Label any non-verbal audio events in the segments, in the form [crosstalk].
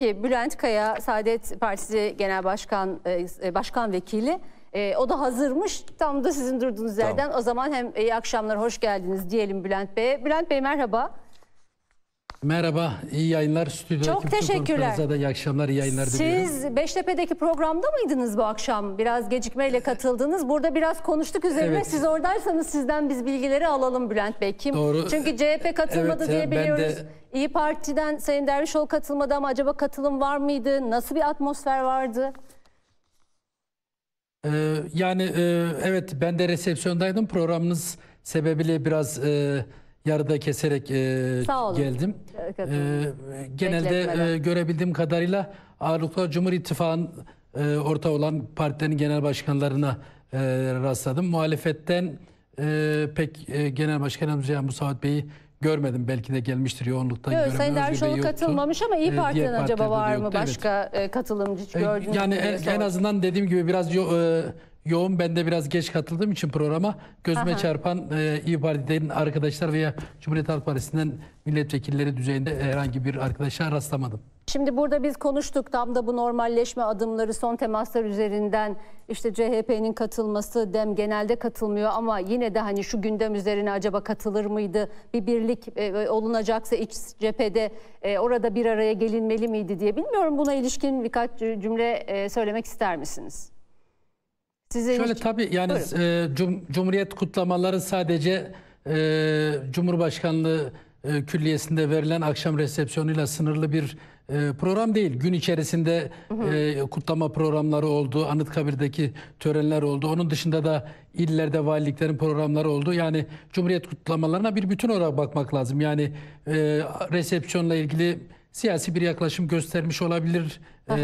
Ki Bülent Kaya Saadet Partisi Genel Başkan e, Başkan Vekili e, o da hazırmış. Tam da sizin durduğunuz yerden. Tamam. O zaman hem iyi akşamlar, hoş geldiniz diyelim Bülent Bey'e. Bülent Bey merhaba. Merhaba, iyi yayınlar. Stüdyodaki Çok teşekkürler. da iyi akşamlar, iyi yayınlar diliyorum. Siz Beştepe'deki programda mıydınız bu akşam? Biraz gecikmeyle katıldınız. Burada biraz konuştuk üzerine. Evet. Siz oradaysanız sizden biz bilgileri alalım Bülent Bey. Kim? Doğru. Çünkü CHP katılmadı Evet, diye biliyoruz. de- İyi Parti'den Sayın Dervişoğlu katılmadı ama acaba katılım var mıydı? Nasıl bir atmosfer vardı? Ee, yani e, evet ben de resepsiyondaydım. Programınız sebebiyle biraz e, yarıda keserek e, Sağ olun. geldim. Ee. Ee, genelde e, görebildiğim kadarıyla ağırlıklı Cumhur İttifakı'nın e, orta olan partilerin genel başkanlarına e, rastladım. Muhalefetten e, pek e, genel başkanımız yani Musavat Bey'i görmedim. Belki de gelmiştir yoğunluktan. Yok. Sayın Dervişoğlu katılmamış ama İyi E, Parti'den acaba var mı yoktu, evet. başka e, katılımcı hiç E, gördünüz Yani en, en azından dediğim gibi biraz yo- e, yoğun ben de biraz geç katıldığım için programa gözüme Aha. çarpan e, İyi Parti'den arkadaşlar veya Cumhuriyet Halk Partisi'nden milletvekilleri düzeyinde herhangi bir arkadaşa rastlamadım. Şimdi burada biz konuştuk tam da bu normalleşme adımları son temaslar üzerinden işte CHP'nin katılması dem genelde katılmıyor ama yine de hani şu gündem üzerine acaba katılır mıydı? Bir birlik e, olunacaksa iç cephede e, orada bir araya gelinmeli miydi diye bilmiyorum buna ilişkin birkaç cümle e, söylemek ister misiniz? Size Şöyle ilk- tabii yani Buyurun. e, cum- Cumhuriyet kutlamaları sadece e, Cumhurbaşkanlığı e, külliyesinde verilen akşam resepsiyonuyla sınırlı bir e, program değil. Gün içerisinde e, kutlama programları oldu, Anıtkabir'deki törenler oldu. Onun dışında da illerde valiliklerin programları oldu. Yani Cumhuriyet kutlamalarına bir bütün olarak bakmak lazım. Yani e, resepsiyonla ilgili siyasi bir yaklaşım göstermiş olabilir. e,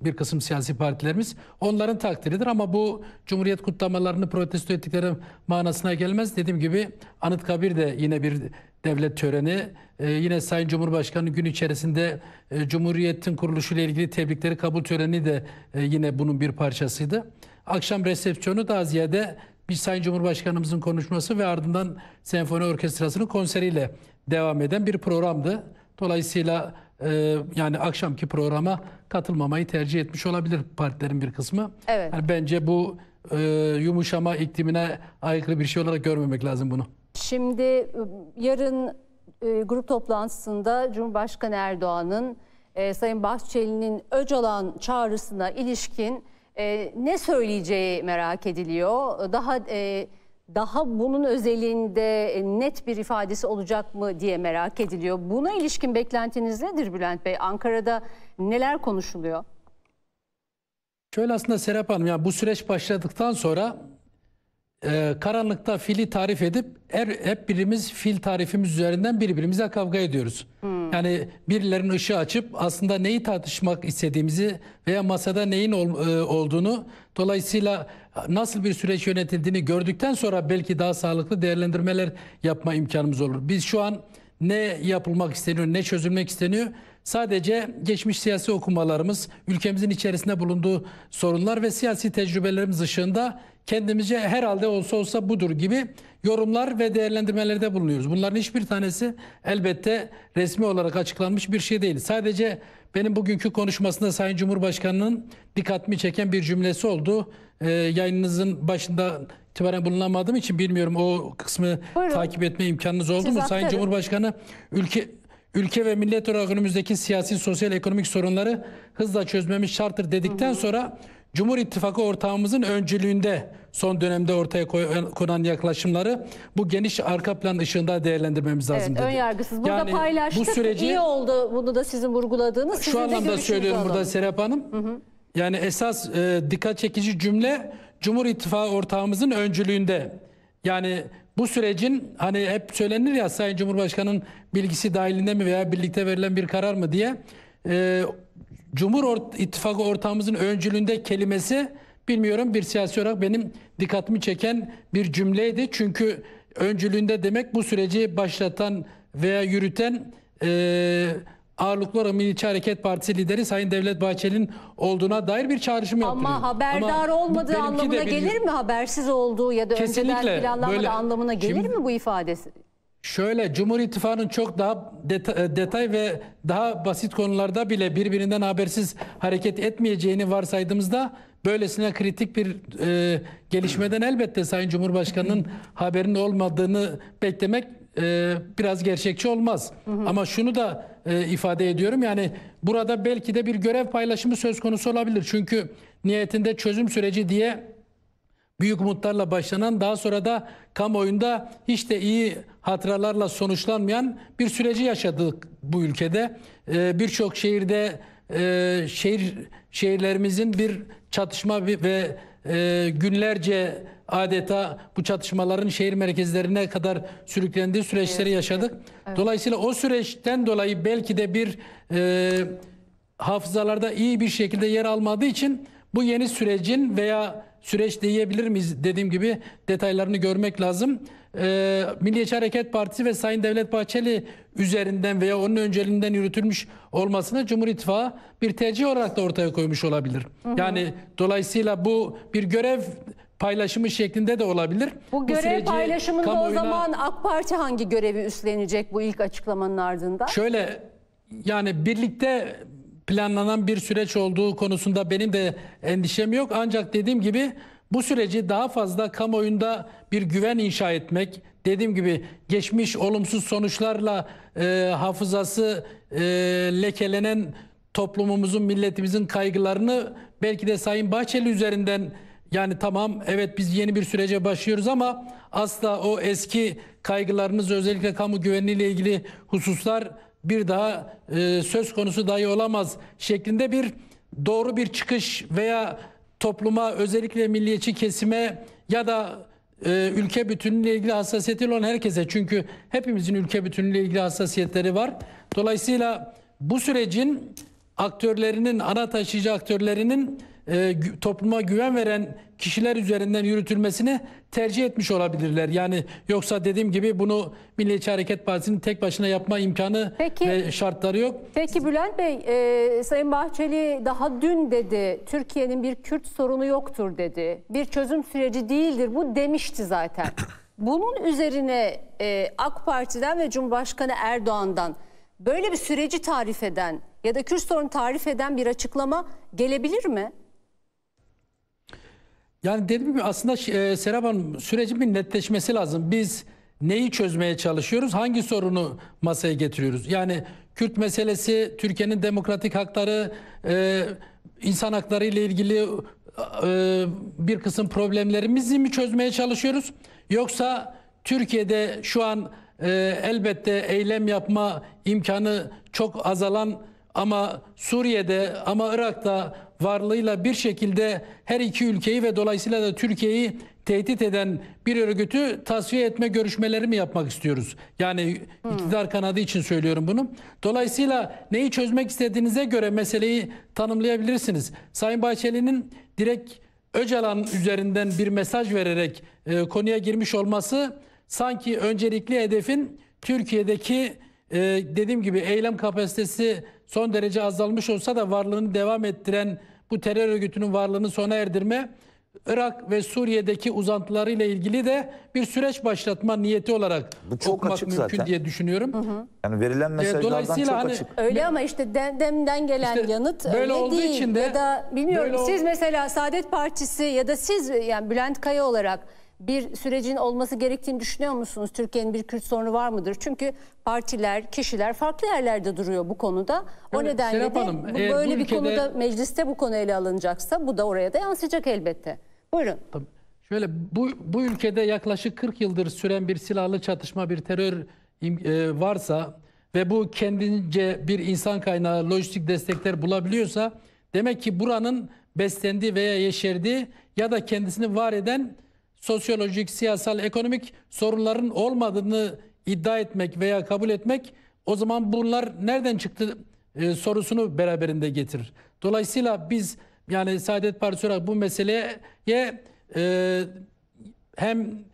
bir kısım siyasi partilerimiz onların takdiridir ama bu Cumhuriyet kutlamalarını protesto ettikleri manasına gelmez. Dediğim gibi Anıtkabir de yine bir devlet töreni. Ee, yine Sayın Cumhurbaşkanı gün içerisinde e, Cumhuriyet'in kuruluşuyla ilgili tebrikleri kabul töreni de e, yine bunun bir parçasıydı. Akşam resepsiyonu daha ziyade bir Sayın Cumhurbaşkanımızın konuşması ve ardından senfoni orkestrasının konseriyle devam eden bir programdı. Dolayısıyla e, yani akşamki programa katılmamayı tercih etmiş olabilir partilerin bir kısmı. Evet. Yani bence bu e, yumuşama iklimine aykırı bir şey olarak görmemek lazım bunu. Şimdi e, yarın e, grup toplantısında Cumhurbaşkanı Erdoğan'ın e, Sayın Bahçeli'nin Öcalan çağrısına ilişkin e, ne söyleyeceği merak ediliyor. Daha e, daha bunun özelinde e, net bir ifadesi olacak mı diye merak ediliyor. Buna ilişkin beklentiniz nedir Bülent Bey? Ankara'da neler konuşuluyor? Şöyle aslında Serap Hanım yani bu süreç başladıktan sonra e, karanlıkta fili tarif edip her, hep birimiz fil tarifimiz üzerinden birbirimize kavga ediyoruz. Yani birilerinin ışığı açıp aslında neyi tartışmak istediğimizi veya masada neyin ol- e, olduğunu dolayısıyla nasıl bir süreç yönetildiğini gördükten sonra belki daha sağlıklı değerlendirmeler yapma imkanımız olur. Biz şu an ne yapılmak isteniyor, ne çözülmek isteniyor Sadece geçmiş siyasi okumalarımız, ülkemizin içerisinde bulunduğu sorunlar ve siyasi tecrübelerimiz ışığında kendimizce herhalde olsa olsa budur gibi yorumlar ve değerlendirmelerde bulunuyoruz. Bunların hiçbir tanesi elbette resmi olarak açıklanmış bir şey değil. Sadece benim bugünkü konuşmasında Sayın Cumhurbaşkanı'nın dikkatimi çeken bir cümlesi oldu. Ee, yayınınızın başında itibaren bulunamadığım için bilmiyorum o kısmı Buyurun. takip etme imkanınız oldu Siz mu? Sayın. Cumhurbaşkanı ülke Ülke ve millet olarak önümüzdeki siyasi, sosyal, ekonomik sorunları hızla çözmemiz şarttır dedikten sonra Cumhur İttifakı ortağımızın öncülüğünde son dönemde ortaya konan yaklaşımları bu geniş arka plan ışığında değerlendirmemiz lazım Evet, dedi. ön yargısız. Burada Yani paylaştık. Bu süreci İyi oldu bunu da sizin vurguladığınız. Sizin şu anlamda söylüyorum burada. Serap Hanım. Yani esas e, dikkat çekici cümle Cumhur İttifakı ortağımızın öncülüğünde. Yani bu sürecin hani hep söylenir ya Sayın Cumhurbaşkanı'nın bilgisi dahilinde mi veya birlikte verilen bir karar mı diye. E, Cumhur İttifakı ortağımızın öncülüğünde kelimesi bilmiyorum bir siyasi olarak benim dikkatimi çeken bir cümleydi. Çünkü öncülüğünde demek bu süreci başlatan veya yürüten e, ağırlıklı olarak Milliyetçi Hareket Partisi lideri Sayın Devlet Bahçeli'nin olduğuna dair bir çağrışım yaptırıyor. Ama haberdar Ama olmadığı anlamına bir- gelir mi? Habersiz olduğu ya da önceden Kesinlikle. planlamadığı Böyle- anlamına gelir Şimdi- mi bu ifadesi? Şöyle Cumhur İttifakı'nın çok daha deta- e, detay ve daha basit konularda bile birbirinden habersiz hareket etmeyeceğini varsaydığımızda böylesine kritik bir e, gelişmeden elbette Sayın Cumhurbaşkanı'nın haberinin olmadığını beklemek e, biraz gerçekçi olmaz. Ama şunu da e, ifade ediyorum yani burada belki de bir görev paylaşımı söz konusu olabilir. Çünkü niyetinde çözüm süreci diye büyük umutlarla başlanan daha sonra da kamuoyunda hiç de iyi hatıralarla sonuçlanmayan bir süreci yaşadık bu ülkede. Ee, Birçok şehirde e, şehir şehirlerimizin bir çatışma ve e, günlerce adeta bu çatışmaların şehir merkezlerine kadar sürüklendiği süreçleri yaşadık. Dolayısıyla o süreçten dolayı belki de bir e, hafızalarda iyi bir şekilde yer almadığı için bu yeni sürecin veya süreç diyebilir miyiz dediğim gibi detaylarını görmek lazım. Ee, Milliyetçi Hareket Partisi ve Sayın Devlet Bahçeli üzerinden veya onun önceliğinden yürütülmüş olmasını Cumhur İttifakı bir tercih olarak da ortaya koymuş olabilir. Yani dolayısıyla bu bir görev paylaşımı şeklinde de olabilir. Bu görev süreci paylaşımında o kamuoyuna- zaman AK Parti hangi görevi üstlenecek bu ilk açıklamanın ardından? Şöyle yani birlikte planlanan bir süreç olduğu konusunda benim de endişem yok. Ancak dediğim gibi bu süreci daha fazla kamuoyunda bir güven inşa etmek, dediğim gibi geçmiş olumsuz sonuçlarla e, hafızası e, lekelenen toplumumuzun, milletimizin kaygılarını belki de Sayın Bahçeli üzerinden yani tamam evet biz yeni bir sürece başlıyoruz ama asla o eski kaygılarınız özellikle kamu güvenliğiyle ilgili hususlar bir daha e, söz konusu dahi olamaz şeklinde bir doğru bir çıkış veya topluma özellikle milliyetçi kesime ya da e, ülke bütünlüğüyle ilgili hassasiyeti olan herkese çünkü hepimizin ülke bütünlüğüyle ilgili hassasiyetleri var. Dolayısıyla bu sürecin aktörlerinin, ana taşıyıcı aktörlerinin e, topluma güven veren kişiler üzerinden yürütülmesini tercih etmiş olabilirler. Yani yoksa dediğim gibi bunu Milliyetçi Hareket Partisi'nin tek başına yapma imkanı Peki. ve şartları yok. Peki Bülent Bey, e, Sayın Bahçeli daha dün dedi Türkiye'nin bir Kürt sorunu yoktur dedi. Bir çözüm süreci değildir bu demişti zaten. [coughs] Bunun üzerine e, AK Parti'den ve Cumhurbaşkanı Erdoğan'dan böyle bir süreci tarif eden ya da Kürt sorunu tarif eden bir açıklama gelebilir mi? Yani dediğim gibi aslında e, Serap Hanım sürecin bir netleşmesi lazım. Biz neyi çözmeye çalışıyoruz? Hangi sorunu masaya getiriyoruz? Yani Kürt meselesi, Türkiye'nin demokratik hakları, e, insan hakları ile ilgili e, bir kısım problemlerimizi mi çözmeye çalışıyoruz? Yoksa Türkiye'de şu an e, elbette eylem yapma imkanı çok azalan ama Suriye'de ama Irak'ta varlığıyla bir şekilde her iki ülkeyi ve dolayısıyla da Türkiye'yi tehdit eden bir örgütü tasfiye etme görüşmeleri mi yapmak istiyoruz? Yani iktidar kanadı için söylüyorum bunu. Dolayısıyla neyi çözmek istediğinize göre meseleyi tanımlayabilirsiniz. Sayın Bahçeli'nin direkt Öcalan üzerinden bir mesaj vererek e, konuya girmiş olması sanki öncelikli hedefin Türkiye'deki e, dediğim gibi eylem kapasitesi son derece azalmış olsa da varlığını devam ettiren bu terör örgütünün varlığını sona erdirme Irak ve Suriye'deki uzantılarıyla ilgili de bir süreç başlatma niyeti olarak Bu çok okumak açık mümkün zaten. diye düşünüyorum. Yani verilen mesajlardan çok dolayısıyla hani- açık. Öyle ama işte den- demden gelen İşte yanıt böyle öyle olduğu değil. için de- ya da bilmiyorum siz mesela Saadet Partisi ya da siz yani Bülent Kaya olarak bir sürecin olması gerektiğini düşünüyor musunuz? Türkiye'nin bir Kürt sorunu var mıdır? Çünkü partiler, kişiler farklı yerlerde duruyor bu konuda. O Evet, nedenle Serap de Hanım, bu- eğer böyle bu bir ülkede- konuda mecliste bu konu ele alınacaksa bu da oraya da yansıyacak elbette. Buyurun. Tabii. Şöyle bu bu ülkede yaklaşık 40 yıldır süren bir silahlı çatışma, bir terör e, varsa ve bu kendince bir insan kaynağı lojistik destekler bulabiliyorsa demek ki buranın beslendiği veya yeşerdiği ya da kendisini var eden sosyolojik, siyasal, ekonomik sorunların olmadığını iddia etmek veya kabul etmek o zaman bunlar nereden çıktı e, sorusunu beraberinde getirir. Dolayısıyla biz yani Saadet Partisi olarak bu meseleye e, hem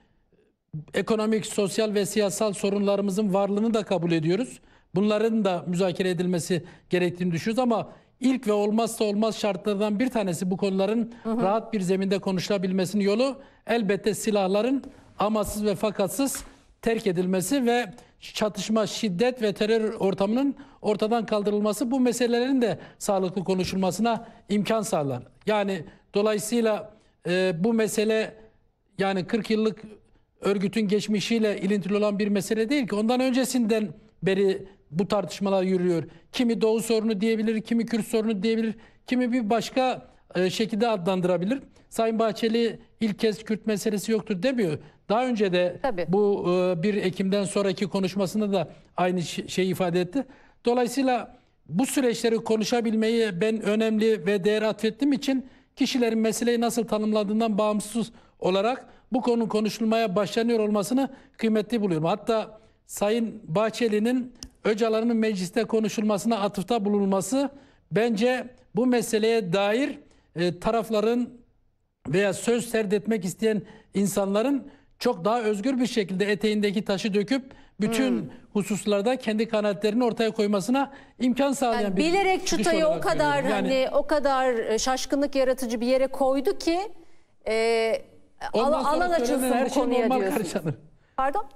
ekonomik, sosyal ve siyasal sorunlarımızın varlığını da kabul ediyoruz. Bunların da müzakere edilmesi gerektiğini düşünüyoruz ama ilk ve olmazsa olmaz şartlardan bir tanesi bu konuların rahat bir zeminde konuşulabilmesinin yolu elbette silahların amasız ve fakatsız terk edilmesi ve çatışma, şiddet ve terör ortamının ortadan kaldırılması bu meselelerin de sağlıklı konuşulmasına imkan sağlar. Yani dolayısıyla e, bu mesele yani 40 yıllık örgütün geçmişiyle ilintili olan bir mesele değil ki. Ondan öncesinden beri bu tartışmalar yürüyor. Kimi Doğu sorunu diyebilir, kimi Kürt sorunu diyebilir, kimi bir başka e, şekilde adlandırabilir. Sayın Bahçeli ilk kez Kürt meselesi yoktur demiyor. Daha önce de Tabii. bu e, 1 Ekim'den sonraki konuşmasında da aynı şeyi ifade etti. Dolayısıyla bu süreçleri konuşabilmeyi ben önemli ve değer atfettiğim için kişilerin meseleyi nasıl tanımladığından bağımsız olarak bu konunun konuşulmaya başlanıyor olmasını kıymetli buluyorum. Hatta Sayın Bahçeli'nin Öcalan'ın mecliste konuşulmasına atıfta bulunması bence bu meseleye dair e, tarafların veya söz serdetmek isteyen insanların çok daha özgür bir şekilde eteğindeki taşı döküp bütün Hmm. hususlarda kendi kanaatlerini ortaya koymasına imkan sağlayan Yani bir bilerek çıtayı o kadar. Yani hani o kadar şaşkınlık yaratıcı bir yere koydu ki e, al- alan açılsın her bu şey konuya normal karşılanır. Pardon?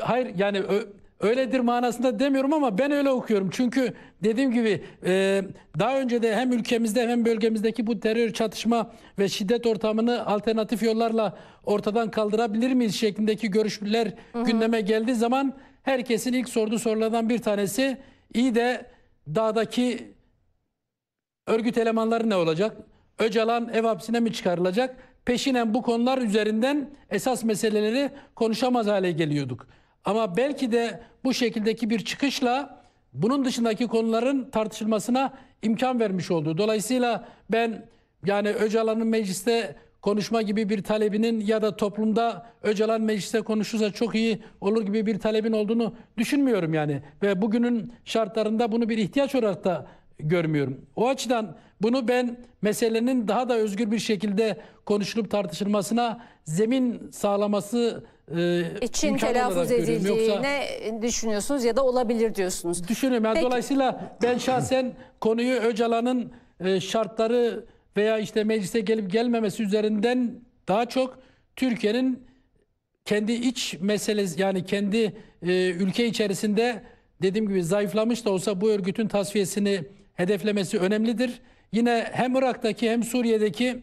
Hayır yani ö- öyledir manasında demiyorum ama ben öyle okuyorum. Çünkü dediğim gibi e, daha önce de hem ülkemizde hem bölgemizdeki bu terör çatışma ve şiddet ortamını alternatif yollarla ortadan kaldırabilir miyiz şeklindeki görüşler gündeme geldiği zaman herkesin ilk sorduğu sorulardan bir tanesi iyi de dağdaki örgüt elemanları ne olacak? Öcalan ev hapsine mi çıkarılacak? Peşinen bu konular üzerinden esas meseleleri konuşamaz hale geliyorduk. Ama belki de bu şekildeki bir çıkışla bunun dışındaki konuların tartışılmasına imkan vermiş oldu. Dolayısıyla ben yani Öcalan'ın mecliste konuşma gibi bir talebinin ya da toplumda Öcalan mecliste konuşursa çok iyi olur gibi bir talebin olduğunu düşünmüyorum yani. Ve bugünün şartlarında bunu bir ihtiyaç olarak da görmüyorum. O açıdan bunu ben meselenin daha da özgür bir şekilde konuşulup tartışılmasına zemin sağlaması e, İçin telaffuz görüyorum. Yoksa edildiğine düşünüyorsunuz ya da olabilir diyorsunuz. düşünüyorum. Yani Peki. dolayısıyla ben şahsen konuyu Öcalan'ın e, şartları veya işte meclise gelip gelmemesi üzerinden daha çok Türkiye'nin kendi iç meselesi yani kendi e, ülke içerisinde dediğim gibi zayıflamış da olsa bu örgütün tasfiyesini hedeflemesi önemlidir. Yine hem Irak'taki hem Suriye'deki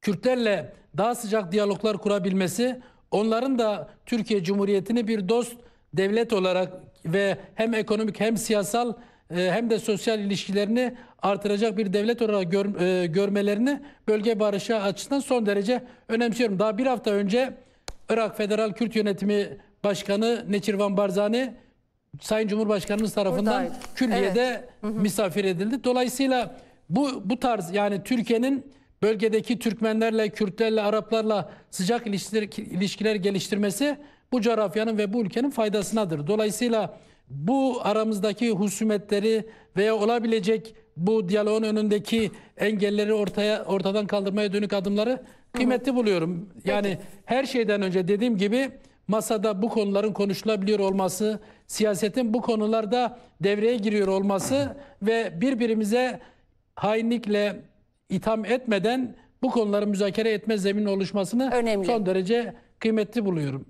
Kürtlerle daha sıcak diyaloglar kurabilmesi, onların da Türkiye Cumhuriyeti'ni bir dost devlet olarak ve hem ekonomik hem siyasal e, hem de sosyal ilişkilerini artıracak bir devlet olarak gör- e, görmelerini bölge barışı açısından son derece önemsiyorum. Daha bir hafta önce Irak Federal Kürt Yönetimi Başkanı Neçirvan Barzani Sayın Cumhurbaşkanımız tarafından Buradaydı. külliyede misafir edildi. Dolayısıyla bu bu tarz yani Türkiye'nin bölgedeki Türkmenlerle, Kürtlerle, Araplarla sıcak ilişkiler, ilişkiler geliştirmesi bu coğrafyanın ve bu ülkenin faydasınadır. Dolayısıyla bu aramızdaki husumetleri veya olabilecek bu diyaloğun önündeki engelleri ortaya ortadan kaldırmaya dönük adımları kıymetli buluyorum. Yani her şeyden önce dediğim gibi masada bu konuların konuşulabiliyor olması, siyasetin bu konularda devreye giriyor olması ve birbirimize hainlikle itham etmeden bu konuları müzakere etme zeminin oluşmasını Önemli. son derece kıymetli buluyorum.